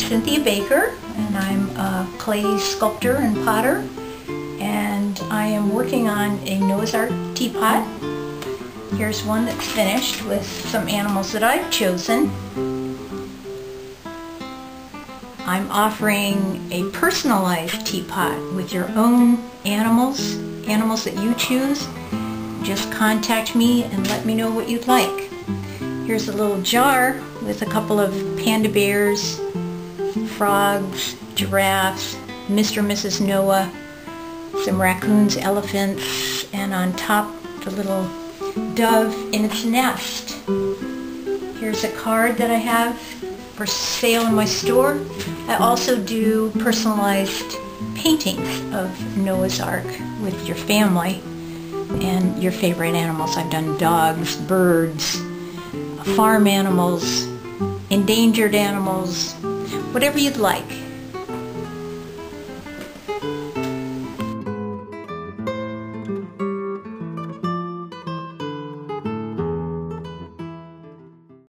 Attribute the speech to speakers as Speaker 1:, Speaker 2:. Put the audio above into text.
Speaker 1: Cynthia Baker and I'm a clay sculptor and potter and I am working on a Noah's Ark teapot. Here's one that's finished with some animals that I've chosen. I'm offering a personalized teapot with your own animals, animals that you choose. Just contact me and let me know what you'd like. Here's a little jar with a couple of panda bears, frogs, giraffes, Mr. and Mrs. Noah, some raccoons, elephants, and on top the little dove in its nest. Here's a card that I have for sale in my store. I also do personalized paintings of Noah's Ark with your family and your favorite animals. I've done dogs, birds, farm animals, endangered animals, whatever you'd like.